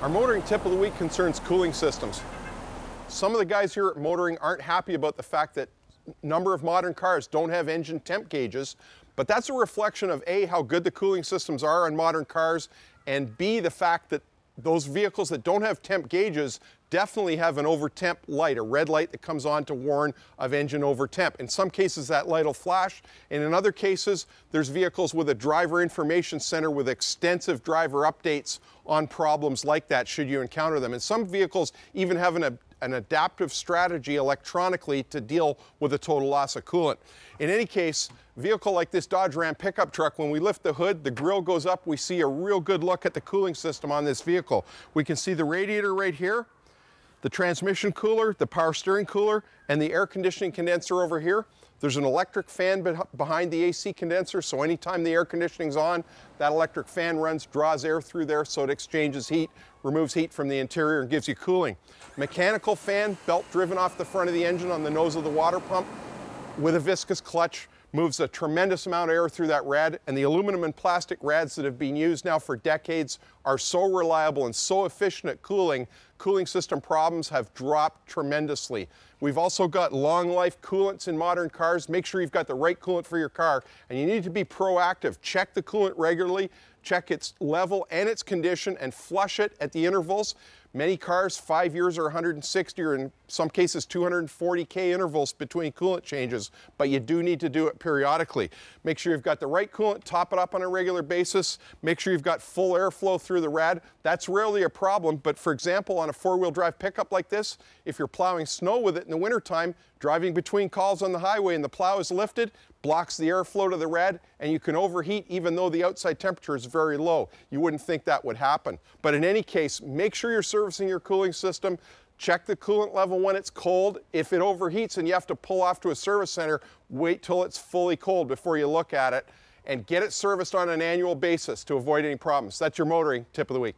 Our motoring tip of the week concerns cooling systems. Some of the guys here at Motoring aren't happy about the fact that number of modern cars don't have engine temp gauges, but that's a reflection of A, how good the cooling systems are on modern cars, and B, the fact that those vehicles that don't have temp gauges definitely have an over temp light, a red light that comes on to warn of engine over temp. In some cases that light will flash, and in other cases there's vehicles with a driver information center with extensive driver updates on problems like that should you encounter them. And some vehicles even have an an adaptive strategy electronically to deal with a total loss of coolant. In any case, vehicle like this Dodge Ram pickup truck, when we lift the hood, the grill goes up, we see a real good look at the cooling system on this vehicle. We can see the radiator right here, the transmission cooler, the power steering cooler, and the air conditioning condenser over here. There's an electric fan behind the AC condenser, so anytime the air conditioning's on, that electric fan runs, draws air through there so it exchanges heat, removes heat from the interior and gives you cooling. Mechanical fan, belt driven off the front of the engine on the nose of the water pump with a viscous clutch moves a tremendous amount of air through that rad, and the aluminum and plastic rads that have been used now for decades are so reliable and so efficient at cooling, cooling system problems have dropped tremendously. We've also got long life coolants in modern cars. Make sure you've got the right coolant for your car, and you need to be proactive. Check the coolant regularly, check its level and its condition, and flush it at the intervals. Many cars, five years or 160 or in some cases 240K intervals between coolant changes, but you do need to do it periodically. Make sure you've got the right coolant, top it up on a regular basis, make sure you've got full airflow through the rad. That's rarely a problem, but for example, on a four-wheel drive pickup like this, if you're plowing snow with it in the wintertime, driving between calls on the highway and the plow is lifted, blocks the airflow to the rad, and you can overheat even though the outside temperature is very low. You wouldn't think that would happen. But in any case, make sure you're servicing your cooling system. Check the coolant level when it's cold. If it overheats and you have to pull off to a service center, wait till it's fully cold before you look at it and get it serviced on an annual basis to avoid any problems. That's your motoring tip of the week.